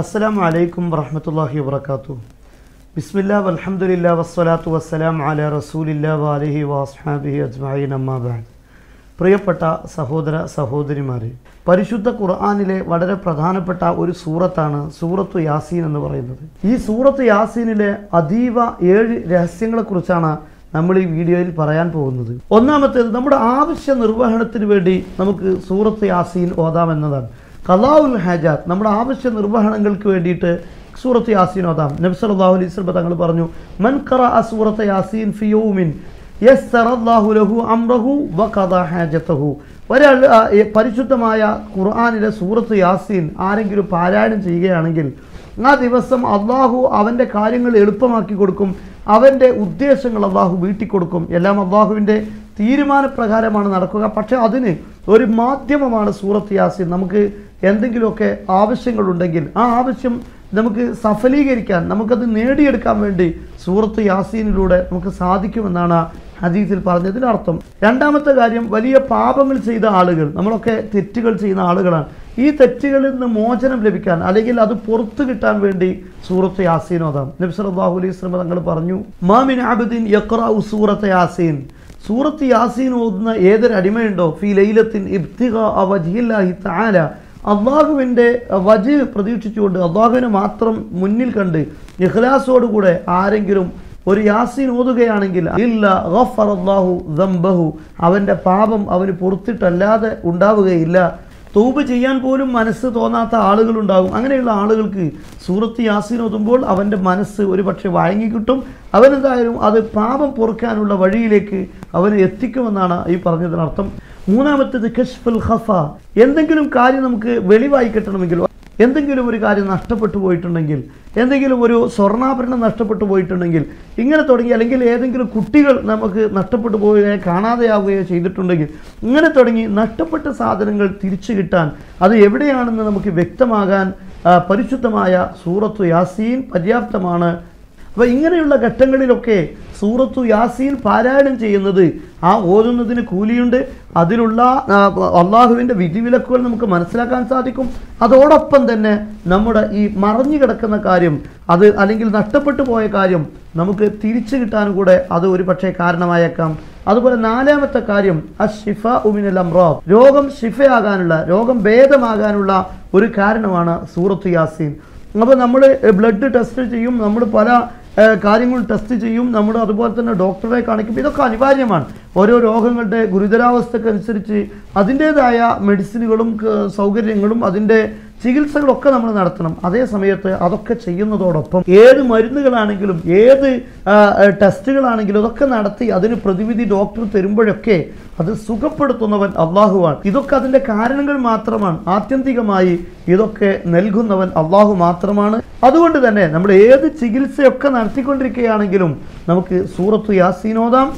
അസ്സലാമു വലൈക്കും വറഹമത്തല്ലാഹി വാത്തു ബിസ്മില്ല അലഹമുല്ല വസ്സലാത്തു വസ്സലാം അല റസൂലില്ല വാലഹി വാസ്ഹാബിഹി അജ്മഈൻ അമ്മാബാൻ പ്രിയപ്പെട്ട സഹോദര സഹോദരിമാരെ പരിശുദ്ധ ഖുർആാനിലെ വളരെ പ്രധാനപ്പെട്ട ഒരു സൂറത്താണ് സൂറത്തു യാസീൻ എന്ന് പറയുന്നത്. ഈ സൂറത്ത് യാസീനിലെ അതീവ ഏഴ് രഹസ്യങ്ങളെക്കുറിച്ചാണ് നമ്മൾ ഈ വീഡിയോയിൽ പറയാൻ പോകുന്നത്. ഒന്നാമത്തേത് നമ്മുടെ ആവശ്യ നിർവഹണത്തിന് വേണ്ടി നമുക്ക് സൂറത്ത് യാസീൻ ഓതാമെന്നതാണ്. കലാഉൽ ഹാജാത്ത് നമ്മുടെ ആവശ്യ നിർവഹണങ്ങൾക്ക് വേണ്ടിയിട്ട് സൂറത്ത് യാസീൻ ഓതാം. നബി സല്ലല്ലാഹു അലൈഹി വസല്ലം തങ്ങൾ പറഞ്ഞു മൻ ഖറഅ സൂറത്ത് യാസീൻ ഫിയോമിൻ ലഹു അംറഹു വ കഥ ഹാജത്തഹു ഒരാൾ പരിശുദ്ധമായ ഖുർആാനിലെ സൂറത്ത് യാസീൻ ആരെങ്കിലും പാരായണം ചെയ്യുകയാണെങ്കിൽ ആ ദിവസം അള്ളാഹു അവന്റെ കാര്യങ്ങൾ എളുപ്പമാക്കി കൊടുക്കും അവന്റെ ഉദ്ദേശങ്ങൾ അള്ളാഹു വീട്ടിക്കൊടുക്കും. എല്ലാം അള്ളാഹുവിന്റെ തീരുമാനപ്രകാരമാണ് നടക്കുക. പക്ഷേ അതിന് ഒരു മാധ്യമമാണ് സൂറത്ത് യാസിൻ. നമുക്ക് എന്തെങ്കിലുമൊക്കെ ആവശ്യങ്ങളുണ്ടെങ്കിൽ ആ ആവശ്യം നമുക്ക് സഫലീകരിക്കാൻ നമുക്കത് നേടിയെടുക്കാൻ വേണ്ടി സൂറത്ത് യാസീനിലൂടെ നമുക്ക് സാധിക്കുമെന്നാണ് ഹദീസിൽ പറഞ്ഞതിന്റെ അർത്ഥം രണ്ടാമത്തെ കാര്യം വലിയ പാപങ്ങൾ ചെയ്ത ആളുകൾ നമ്മളൊക്കെ തെറ്റുകൾ ചെയ്യുന്ന ആളുകളാണ്. ഈ തെറ്റുകളിൽ നിന്ന് മോചനം ലഭിക്കാൻ അല്ലെങ്കിൽ അത് പുറത്തു കിട്ടാൻ വേണ്ടി സൂറത്ത് യാസീൻ ഓതാം. നബി സല്ലല്ലാഹു അലൈഹി വസല്ലം തങ്ങൾ പറഞ്ഞു മാമിൻ അബ്ദിൻ യഖ്റഉ സൂറത്ത് യാസീൻ. സൂറത്ത് യാസീൻ ഓതുന്ന ഏതൊരു അടിമയുണ്ടോ? ഫി ലൈലത്തിൻ ഇബ്തിഗാ വജ്ഹില്ലാഹി തആല. അള്ളാഹുവിന്റെ വജ് പ്രതീക്ഷിച്ചുകൊണ്ട് അള്ളാഹുവിനെ മാത്രം മുന്നിൽ കണ്ട് ഇഖ്ലാസോടുകൂടെ ആരെങ്കിലും ഒരു യാസീൻ ഓതുകയാണെങ്കിൽ ഇല്ല ഗഫർ അള്ളാഹു ദംബഹു. അവന്റെ പാപം അവന് പുറത്തിട്ടല്ലാതെ ഉണ്ടാവുകയില്ല. തൗബ് ചെയ്യാൻ പോലും മനസ്സ് തോന്നാത്ത ആളുകളുണ്ടാകും. അങ്ങനെയുള്ള ആളുകൾക്ക് സൂറത്ത് യാസീൻ ഓതുമ്പോൾ അവന്റെ മനസ്സ് ഒരു പക്ഷേ വഴങ്ങിക്കിട്ടും അവനെന്തായാലും അത് പാപം പൊറുക്കാനുള്ള വഴിയിലേക്ക് അവന് എത്തിക്കുമെന്നാണ് ഈ പറഞ്ഞതിനർത്ഥം. മൂന്നാമത്തേത് കഷ്ഫുൽ ഖഫ. എന്തെങ്കിലും കാര്യം നമുക്ക് വെളിവായി കിട്ടണമെങ്കിൽ എന്തെങ്കിലും ഒരു കാര്യം നഷ്ടപ്പെട്ടു പോയിട്ടുണ്ടെങ്കിൽ എന്തെങ്കിലും ഒരു സ്വർണാഭരണം നഷ്ടപ്പെട്ടു പോയിട്ടുണ്ടെങ്കിൽ ഇങ്ങനെ തുടങ്ങി അല്ലെങ്കിൽ ഏതെങ്കിലും കുട്ടികൾ നമുക്ക് നഷ്ടപ്പെട്ടു പോവുകയോ കാണാതെയാവുകയോ ചെയ്തിട്ടുണ്ടെങ്കിൽ ഇങ്ങനെ തുടങ്ങി നഷ്ടപ്പെട്ട സാധനങ്ങൾ തിരിച്ചു കിട്ടാൻ അത് എവിടെയാണെന്ന് നമുക്ക് വ്യക്തമാകാൻ പരിശുദ്ധമായ സൂറത്തു യാസീൻ പര്യാപ്തമാണ് അപ്പോൾ ഇങ്ങനെയുള്ള ഘട്ടങ്ങളിലൊക്കെ സൂറത്തു യാസീൻ പാരായണം ചെയ്യുന്നത് ആ ഓതുന്നതിന് കൂലിയുണ്ട്. അതിലുള്ള അള്ളാഹുവിന്റെ വിധിവിലക്കുകൾ നമുക്ക് മനസ്സിലാക്കാൻ സാധിക്കും. അതോടൊപ്പം തന്നെ നമ്മുടെ ഈ മറഞ്ഞു കിടക്കുന്ന കാര്യം അത് അല്ലെങ്കിൽ നഷ്ടപ്പെട്ടു പോയ കാര്യം നമുക്ക് തിരിച്ചു കിട്ടാനും കൂടെ അത് ഒരു പക്ഷേ കാരണമായേക്കാം. അതുപോലെ നാലാമത്തെ കാര്യം അഷിഫ ഉമിനൽ അമ്രാദ് രോഗം ഷിഫയാകാനുള്ള രോഗം ഭേദമാകാനുള്ള ഒരു കാരണമാണ് സൂറത്തു യാസീൻ. അപ്പോൾ നമ്മൾ ബ്ലഡ് ടെസ്റ്റ് ചെയ്യും. നമ്മൾ പല കാര്യങ്ങൾ ടെസ്റ്റ് ചെയ്യും. നമ്മൾ അതുപോലെ തന്നെ ഡോക്ടറെ കാണിക്കും ഇതൊക്കെ അനിവാര്യമാണ്. ഓരോ രോഗങ്ങളുടെ ഗുരുതരാവസ്ഥക്കനുസരിച്ച് അതിന്റേതായ മെഡിസിനുകളും സൗകര്യങ്ങളും അതിന്റെ ചികിത്സകളൊക്കെ നമ്മൾ നടത്തണം. അതേ സമയത്ത് അതൊക്കെ ചെയ്യുന്നതോടൊപ്പം ഏത് മരുന്നുകളാണെങ്കിലും ഏത് ടെസ്റ്റുകളാണെങ്കിലും അതൊക്കെ നടത്തി അതിന് പ്രതിവിധി ഡോക്ടർ തരുമ്പോഴൊക്കെ അത് സുഖപ്പെടുത്തുന്നവൻ അള്ളാഹുവാണ്. ഇതൊക്കെ അതിന്റെ കാരണങ്ങൾ മാത്രമാണ്. ആത്യന്തികമായി ഇതൊക്കെ നൽകുന്നവൻ അള്ളാഹു മാത്രമാണ്. അതുകൊണ്ട് തന്നെ നമ്മൾ ഏത് ചികിത്സയൊക്കെ നടത്തിക്കൊണ്ടിരിക്കുകയാണെങ്കിലും നമുക്ക് സൂറത്ത് യാസീനോദാം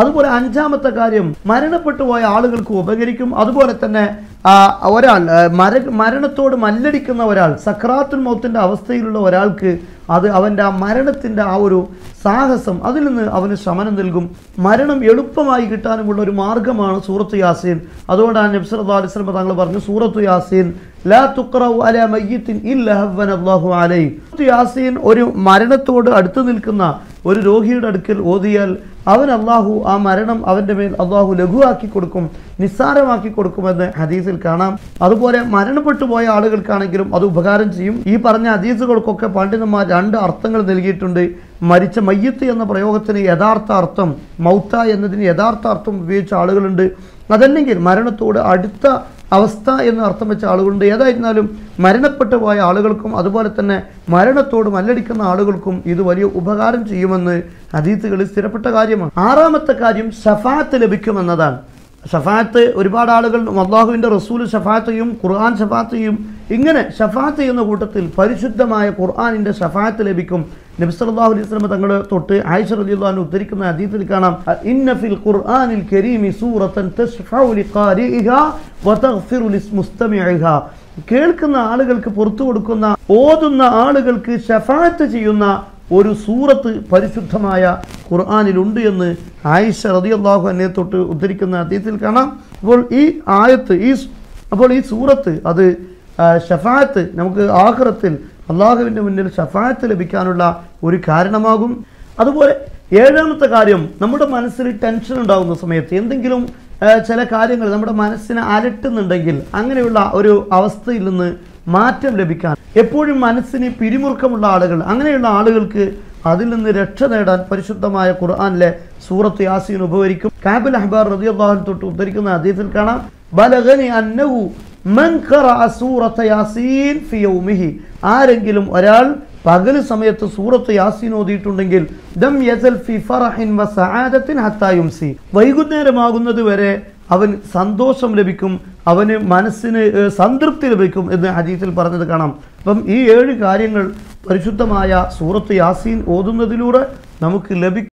അതുപോലെ അഞ്ചാമത്തെ കാര്യം മരണപ്പെട്ടു പോയ ആളുകൾക്ക് ഉപകരിക്കും. അതുപോലെ തന്നെ ഒരാൾ മര മരണത്തോട് മല്ലടിക്കുന്ന ഒരാൾ സക്രാത്തുൽ മൗത്തിന്റെ അവസ്ഥയിലുള്ള ഒരാൾക്ക് അത് അവന്റെ ആ മരണത്തിന്റെ ആ ഒരു സാഹസം അതിൽ നിന്ന് അവന് ശമനം നൽകും. മരണം എളുപ്പമായി കിട്ടാനുമുള്ള ഒരു മാർഗമാണ് സൂറത്ത് യാസീൻ. അതുകൊണ്ടാണ് നബ്സർ അലൈഹി സ്വലം താങ്കൾ പറഞ്ഞു സൂറത്ത് യാസീൻ ലാ തുക്റഉ അല മയ്യത്തിൻ ഇല്ല ഹവ്വന അല്ലാഹു അലൈഹി. സൂറത്ത് യാസീൻ ഒരു മരണത്തോട് അടുത്ത് നിൽക്കുന്ന ഒരു രോഗിയുടെ അടുക്കൽ ഓതിയാൽ അവൻ അള്ളാഹു ആ മരണം അവന്റെ മേൽ അള്ളാഹു ലഘുവാക്കി കൊടുക്കും നിസ്സാരമാക്കി കൊടുക്കുമെന്ന് ഹദീസിൽ കാണാം. അതുപോലെ മരണപ്പെട്ടു പോയ ആളുകൾക്കാണെങ്കിലും അത് ഉപകാരം ചെയ്യും. ഈ പറഞ്ഞ ഹദീസുകൾക്കൊക്കെ പണ്ഡിതന്മാർ രണ്ട് അർത്ഥങ്ങൾ നൽകിയിട്ടുണ്ട്. മരിച്ച മയ്യത്ത് എന്ന പ്രയോഗത്തിന് യഥാർത്ഥ അർത്ഥം മൗത്ത എന്നതിന് യഥാർത്ഥ അർത്ഥം ഉപയോഗിച്ച ആളുകളുണ്ട്. അതല്ലെങ്കിൽ മരണത്തോട് അടുത്ത അവസ്ഥ എന്ന് അർത്ഥം വെച്ച ആളുകളുണ്ട്. ഏതായിരുന്നാലും മരണപ്പെട്ടു പോയ ആളുകൾക്കും അതുപോലെ തന്നെ മരണത്തോട് മല്ലടിക്കുന്ന ആളുകൾക്കും ഇത് വലിയ ഉപകാരം ചെയ്യുമെന്ന് അതീത്തുകളിൽ സ്ഥിരപ്പെട്ട കാര്യമാണ്. ആറാമത്തെ കാര്യം ഷഫാത്ത് ലഭിക്കുമെന്നതാണ്. ഷഫാത്ത് ഒരുപാട് ആളുകൾ അള്ളാഹുവിന്റെ റസൂൽ ഷഫാത്ത് ചെയ്യും ഖുർആൻ ഷഫാത്ത് ചെയ്യും ഇങ്ങനെ ഷഫാത്ത് ചെയ്യുന്ന കൂട്ടത്തിൽ പരിശുദ്ധമായ ഖുർആാനിന്റെ ഷഫാത്ത് ലഭിക്കും. നബി സല്ലല്ലാഹു അലൈഹി വസല്ലം തങ്ങൾ തൊട്ട് ആയിഷ അൻഹു ഉദ്ധരിക്കുന്ന ഹദീസിൽ കാണാം. ഖുർആനിൽ കരീമി സൂറത്തൻ കേൾക്കുന്ന ആളുകൾക്ക് പുറത്തു കൊടുക്കുന്ന ഓതുന്ന ആളുകൾക്ക് ഷഫാത്ത് ചെയ്യുന്ന ഒരു സൂറത്ത് പരിശുദ്ധമായ ഖുർആാനിലുണ്ട് എന്ന് ആയിഷ റതി അള്ളാഹു എന്നെ തൊട്ട് ഉദ്ധരിക്കുന്ന ഹദീസിൽ കാണാം. അപ്പോൾ ഈ ആയത്ത് ഈ അപ്പോൾ ഈ സൂറത്ത് അത് ഷഫായത്ത് നമുക്ക് ആഹ്റത്തിൽ അള്ളാഹുവിന്റെ മുന്നിൽ ഷഫായത്ത് ലഭിക്കാനുള്ള ഒരു കാരണമാകും. അതുപോലെ ഏഴാമത്തെ കാര്യം നമ്മുടെ മനസ്സിൽ ടെൻഷൻ ഉണ്ടാകുന്ന സമയത്ത് എന്തെങ്കിലും ചില കാര്യങ്ങൾ നമ്മുടെ മനസ്സിനെ അലട്ടുന്നുണ്ടെങ്കിൽ അങ്ങനെയുള്ള ഒരു അവസ്ഥയിൽ നിന്ന് മാറ്റം ലഭിക്കാൻ എപ്പോഴും മനസ്സിന് പിരിമുറുക്കമുള്ള ആളുകൾ അങ്ങനെയുള്ള ആളുകൾക്ക് അതിൽ നിന്ന് രക്ഷ നേടാൻ പരിശുദ്ധമായ ഖുർആാനിലെ സൂറത്ത് യാസീൻ ഉപകരിക്കും. കാബിൽ അഹ്ബാർ റളിയല്ലാഹു തൊട്ട് ഉദ്ധരിക്കുന്ന ഹദീസിൽ കാണാം ബലഗനി അന്നഹു യാസീൻ യൗമിഹി. ആരെങ്കിലും ഒരാൾ പകൽ സമയത്ത് സൂറത്ത് യാസീൻ ഓതിയിട്ടുണ്ടെങ്കിൽ ദം യസൽ ഫി ഫറഹിൻ വ സആദത്തിൻ ഹത്താ വൈകുന്നേരമാകുന്നത് വരെ അവൻ സന്തോഷം ലഭിക്കും അവന് മനസ്സിന് സംതൃപ്തി ലഭിക്കും എന്ന് ഹദീസിൽ പറഞ്ഞത് കാണാം. അപ്പം ഈ ഏഴ് കാര്യങ്ങൾ പരിശുദ്ധമായ സൂറത്ത് യാസീൻ ഓതുന്നതിലൂടെ നമുക്ക് ലഭിക്കും.